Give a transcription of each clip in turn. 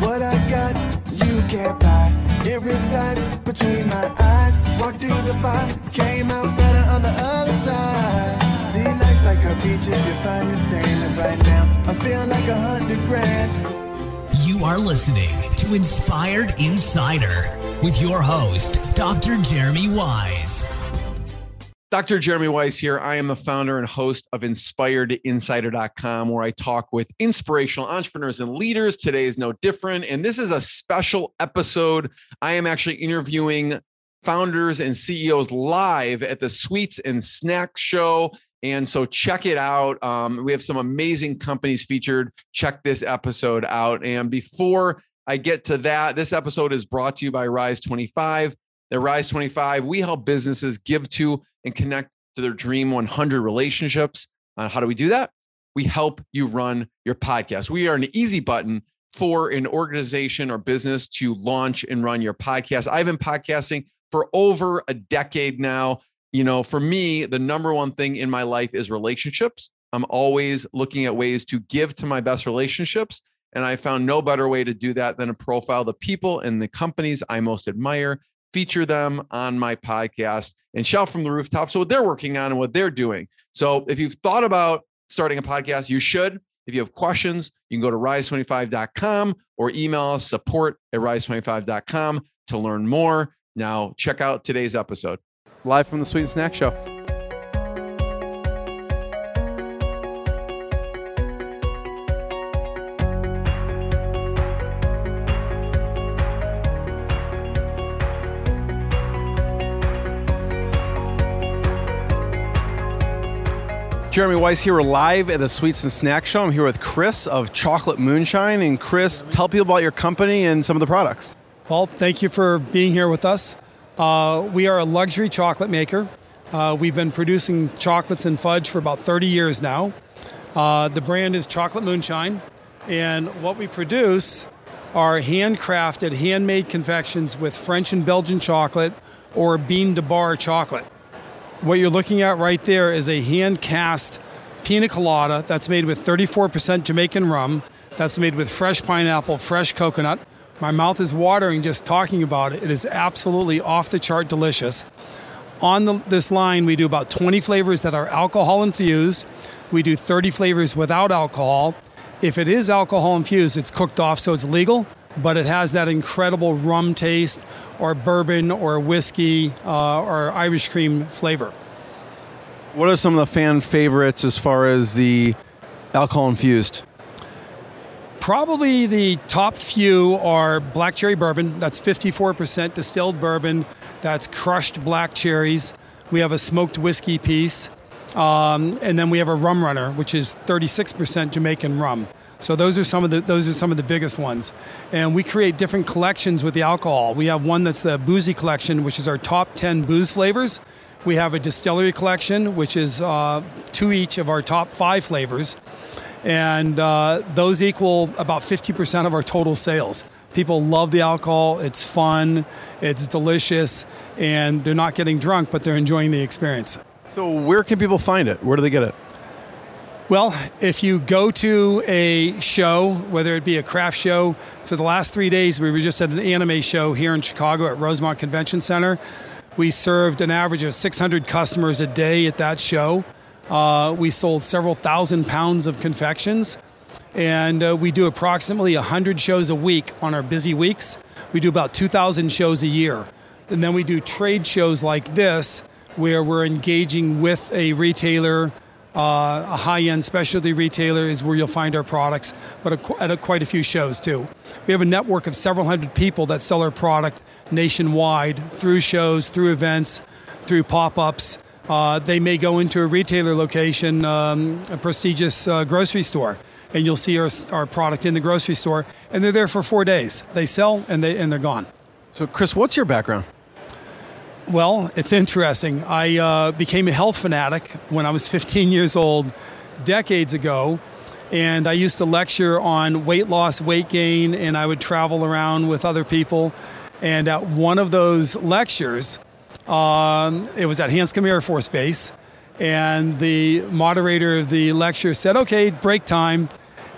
What I got, you can't buy. It resides between my eyes. Walked through the fire, came out better on the other side. See, life's like a beach if you find the right now, I'm feeling like a hundred grand. You are listening to Inspired Insider with your host, Dr. Jeremy Weisz. Dr. Jeremy Weisz here. I am the founder and host of InspiredInsider.com, where I talk with inspirational entrepreneurs and leaders. Today is no different. And this is a special episode. I am actually interviewing founders and CEOs live at the Sweets and Snacks Show. And so check it out. Um, we have some amazing companies featured. Check this episode out. And before I get to that, this episode is brought to you by Rise 25. At Rise 25, we help businesses give to and connect to their dream 100 relationships. Uh, how do we do that? We help you run your podcast. We are an easy button for an organization or business to launch and run your podcast. I've been podcasting for over a decade now. You know, for me, the number one thing in my life is relationships. I'm always looking at ways to give to my best relationships. And I found no better way to do that than to profile the people and the companies I most admire feature them on my podcast and shout from the rooftops what they're working on and what they're doing. So if you've thought about starting a podcast, you should. If you have questions, you can go to rise25.com or email us support at rise25.com to learn more. Now, check out today's episode live from the Sweet Snack Show. Jeremy Weisz here. We're live at the Sweets and Snack Show. I'm here with Chris of Chocolate Moonshine. And Chris, tell people about your company and some of the products. Well, thank you for being here with us. Uh, we are a luxury chocolate maker. Uh, we've been producing chocolates and fudge for about 30 years now. Uh, the brand is Chocolate Moonshine. And what we produce are handcrafted, handmade confections with French and Belgian chocolate or bean to bar chocolate. What you're looking at right there is a hand cast pina colada that's made with 34% Jamaican rum, that's made with fresh pineapple, fresh coconut. My mouth is watering just talking about it. It is absolutely off the chart delicious. On the, this line, we do about 20 flavors that are alcohol infused. We do 30 flavors without alcohol. If it is alcohol infused, it's cooked off so it's legal, but it has that incredible rum taste or bourbon or whiskey uh, or Irish cream flavor. What are some of the fan favorites as far as the alcohol infused? Probably the top few are black cherry bourbon. That's 54% distilled bourbon. That's crushed black cherries. We have a smoked whiskey piece. Um, and then we have a rum runner, which is 36% Jamaican rum. So those are some of the those are some of the biggest ones, and we create different collections with the alcohol. We have one that's the boozy collection, which is our top 10 booze flavors. We have a distillery collection, which is uh, two each of our top five flavors, and uh, those equal about 50% of our total sales. People love the alcohol. It's fun, it's delicious, and they're not getting drunk, but they're enjoying the experience. So where can people find it? Where do they get it? Well, if you go to a show, whether it be a craft show, for the last three days, we were just at an anime show here in Chicago at Rosemont Convention Center. We served an average of 600 customers a day at that show. Uh, we sold several thousand pounds of confections, and uh, we do approximately 100 shows a week on our busy weeks. We do about 2,000 shows a year. And then we do trade shows like this, where we're engaging with a retailer uh, a high-end specialty retailer is where you'll find our products, but at a, quite a few shows too. We have a network of several hundred people that sell our product nationwide through shows, through events, through pop-ups. Uh, they may go into a retailer location, um, a prestigious uh, grocery store, and you'll see our, our product in the grocery store, and they're there for four days. They sell and they and they're gone. So, Chris, what's your background? Well, it's interesting. I uh, became a health fanatic when I was 15 years old, decades ago, and I used to lecture on weight loss, weight gain, and I would travel around with other people. And at one of those lectures, um, it was at Hanscom Air Force Base, and the moderator of the lecture said, "Okay, break time."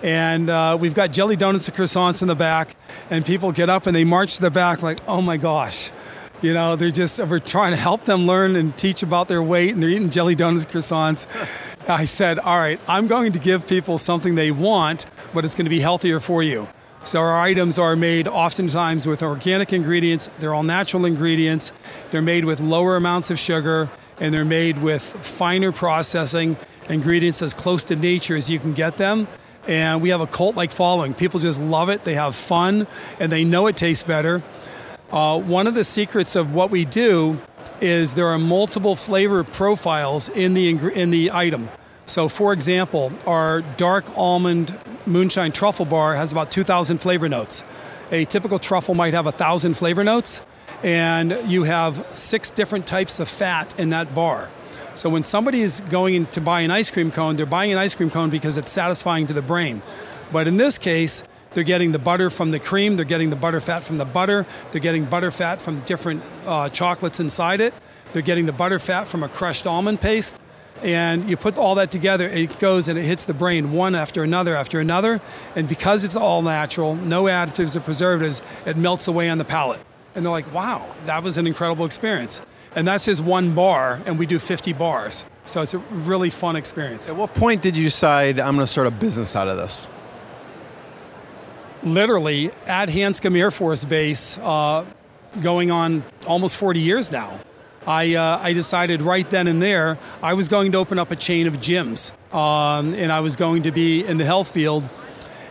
And uh, we've got jelly donuts and croissants in the back, and people get up and they march to the back like, oh my gosh. You know, they're just, we're trying to help them learn and teach about their weight, and they're eating jelly donuts and croissants. I said, all right, I'm going to give people something they want, but it's going to be healthier for you. So our items are made oftentimes with organic ingredients. They're all natural ingredients. They're made with lower amounts of sugar, and they're made with finer processing ingredients as close to nature as you can get them. And we have a cult like following. People just love it, they have fun, and they know it tastes better. Uh, one of the secrets of what we do is there are multiple flavor profiles in the, in the item. So, for example, our dark almond moonshine truffle bar has about 2,000 flavor notes. A typical truffle might have 1,000 flavor notes, and you have six different types of fat in that bar. So when somebody is going to buy an ice cream cone, they're buying an ice cream cone because it's satisfying to the brain. But in this case, they're getting the butter from the cream, they're getting the butter fat from the butter, they're getting butter fat from different uh, chocolates inside it, they're getting the butter fat from a crushed almond paste. And you put all that together, it goes and it hits the brain one after another after another. And because it's all natural, no additives or preservatives, it melts away on the palate. And they're like, wow, that was an incredible experience. And that's just one bar, and we do 50 bars. So it's a really fun experience. At what point did you decide I'm going to start a business out of this? Literally at Hanscom Air Force Base, uh, going on almost 40 years now. I, uh, I decided right then and there I was going to open up a chain of gyms, um, and I was going to be in the health field,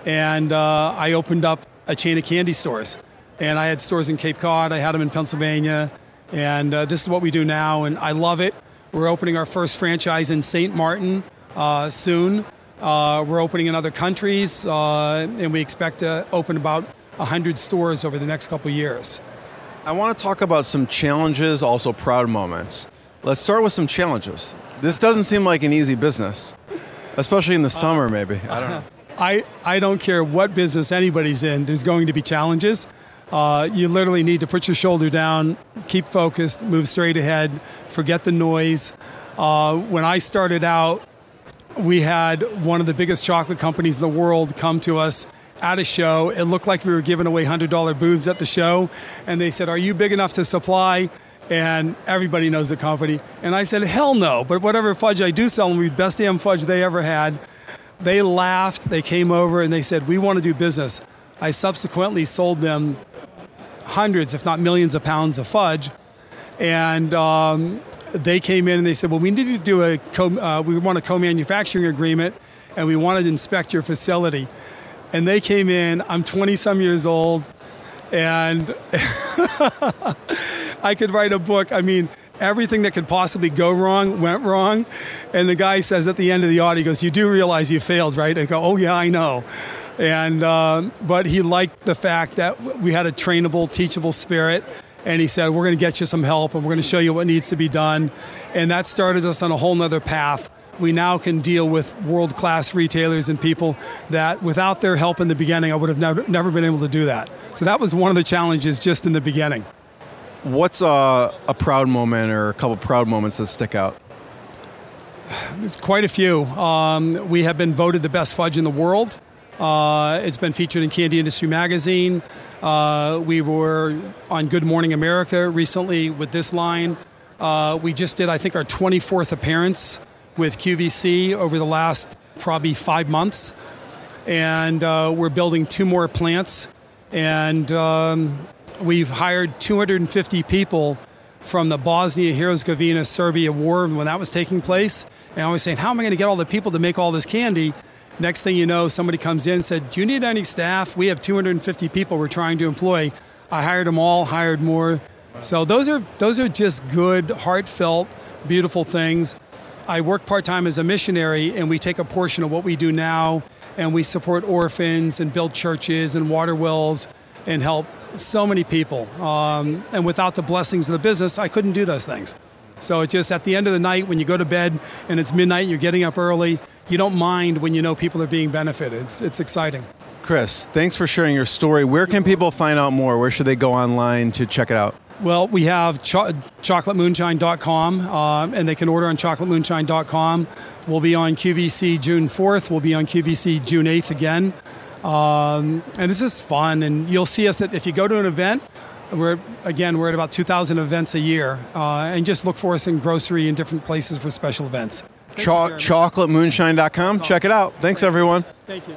and uh, I opened up a chain of candy stores. And I had stores in Cape Cod, I had them in Pennsylvania, and uh, this is what we do now, and I love it. We're opening our first franchise in St. Martin uh, soon. Uh, we're opening in other countries, uh, and we expect to open about 100 stores over the next couple years. I want to talk about some challenges, also proud moments. Let's start with some challenges. This doesn't seem like an easy business, especially in the summer, maybe. I don't know. I, I don't care what business anybody's in, there's going to be challenges. Uh, you literally need to put your shoulder down, keep focused, move straight ahead, forget the noise. Uh, when I started out, we had one of the biggest chocolate companies in the world come to us at a show. It looked like we were giving away $100 booths at the show. And they said, Are you big enough to supply? And everybody knows the company. And I said, Hell no. But whatever fudge I do sell them, we best damn fudge they ever had. They laughed. They came over and they said, We want to do business. I subsequently sold them hundreds, if not millions, of pounds of fudge. And um, they came in and they said, "Well, we need to do a co- uh, we want a co-manufacturing agreement, and we wanted to inspect your facility." And they came in. I'm 20 some years old, and I could write a book. I mean, everything that could possibly go wrong went wrong. And the guy says at the end of the audit, he goes, "You do realize you failed, right?" I go, "Oh yeah, I know." And uh, but he liked the fact that we had a trainable, teachable spirit. And he said, We're going to get you some help and we're going to show you what needs to be done. And that started us on a whole nother path. We now can deal with world class retailers and people that without their help in the beginning, I would have never, never been able to do that. So that was one of the challenges just in the beginning. What's a, a proud moment or a couple proud moments that stick out? There's quite a few. Um, we have been voted the best fudge in the world. Uh, it's been featured in Candy Industry Magazine. Uh, we were on Good Morning America recently with this line. Uh, we just did, I think, our 24th appearance with QVC over the last probably five months. And uh, we're building two more plants. And um, we've hired 250 people from the Bosnia Herzegovina Serbia war when that was taking place. And I was saying, how am I going to get all the people to make all this candy? Next thing you know, somebody comes in and said, Do you need any staff? We have 250 people we're trying to employ. I hired them all, hired more. So those are those are just good, heartfelt, beautiful things. I work part-time as a missionary and we take a portion of what we do now and we support orphans and build churches and water wells and help so many people. Um, and without the blessings of the business, I couldn't do those things. So it just at the end of the night when you go to bed and it's midnight and you're getting up early, you don't mind when you know people are being benefited. It's, it's exciting. Chris, thanks for sharing your story. Where can people find out more? Where should they go online to check it out? Well, we have cho- chocolatemoonshine.com, uh, and they can order on chocolatemoonshine.com. We'll be on QVC June 4th. We'll be on QVC June 8th again. Um, and this is fun, and you'll see us at, if you go to an event, we're again we're at about 2,000 events a year, uh, and just look for us in grocery and different places for special events. Cho- chocolatemoonshine.com. Check it out. Thanks, everyone. Thank you.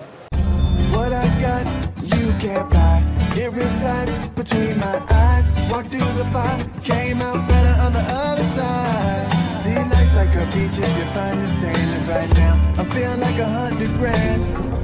What I got, you can't buy. It resides between my eyes. Walked through the fire, came out better on the other side. See, life's like a beach if you find the sailing right now. I'm feeling like a hundred grand.